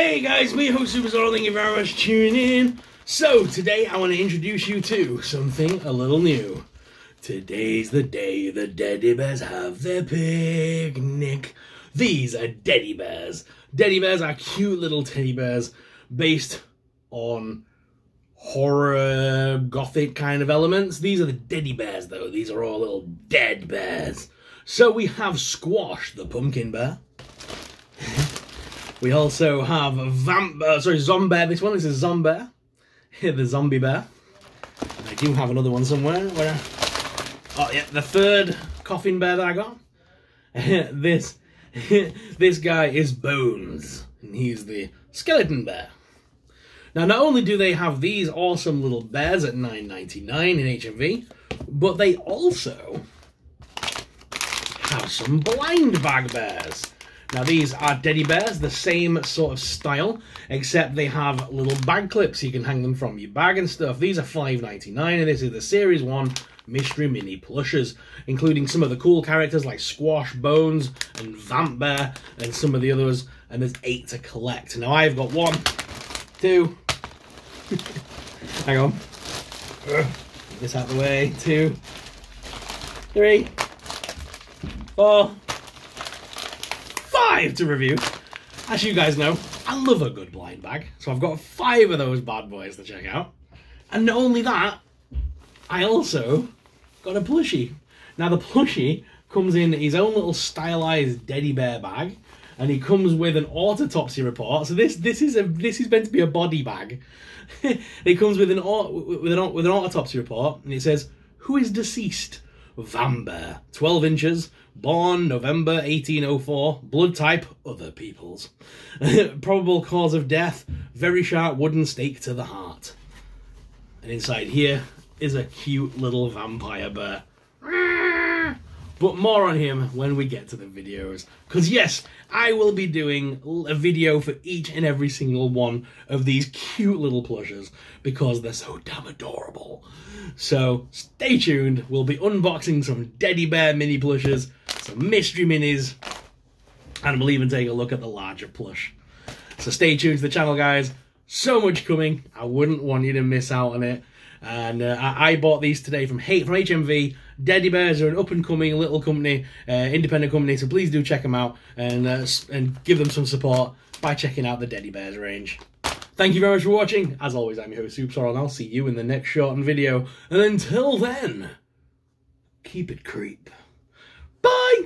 Hey guys, me host Super Sorrell, thank you very much for tuning in. So, today I want to introduce you to something a little new. Today's the day the Deddy Bears have their picnic. These are Deddy Bears. Deddy Bears are cute little teddy bears based on horror, gothic kind of elements. These are the Deddy Bears, though. These are all little dead bears. So we have Squash, the pumpkin bear. We also have Vamp, uh, sorry, Zombie. This one this is Zombie, the zombie bear. I do have another one somewhere. Where? Oh yeah, the third coffin bear that I got. this this guy is Bones, and he's the skeleton bear. Now, not only do they have these awesome little bears at 9.99 in HMV, but they also have some blind bag bears. Now these are Deddy Bears, the same sort of style, except they have little bag clips you can hang them from your bag and stuff. These are $5.99 and this is the Series 1 Mystery Mini Plushes, including some of the cool characters like Squash Bones and Vamp Bear and some of the others, and there's eight to collect. Now I've got one, two, hang on, get this out of the way, two, three, four, five to review. As you guys know, I love a good blind bag, so I've got five of those bad boys to check out. And not only that, I also got a plushie. Now the plushie comes in his own little stylized Deddy Bear bag, and he comes with an autopsy report. So this this is a this is meant to be a body bag. it comes with an with an with an autopsy report, and it says who is deceased. Vamber, 12 inches, born November 1804, blood type, other people's. Probable cause of death, very sharp wooden stake to the heart. And inside here is a cute little vampire bear. But more on him when we get to the videos. Because yes, I will be doing a video for each and every single one of these cute little plushes because they're so damn adorable. So stay tuned, we'll be unboxing some Deddy Bear mini plushes, some mystery minis, and we'll even take a look at the larger plush. So stay tuned to the channel guys, so much coming, I wouldn't want you to miss out on it. And uh, I, I, bought these today from, H- from HMV. Deddy Bears are an up and coming little company, uh, independent company, so please do check them out and uh, and give them some support by checking out the Deddy Bears range. Thank you very much for watching. As always, I'm your host, Soupsor, and I'll see you in the next shortened video. And until then, keep it creep. Bye!